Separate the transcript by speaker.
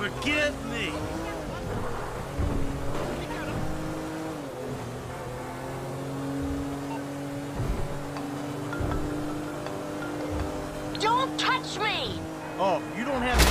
Speaker 1: Forgive me.
Speaker 2: Don't touch me!
Speaker 1: Oh, you don't have to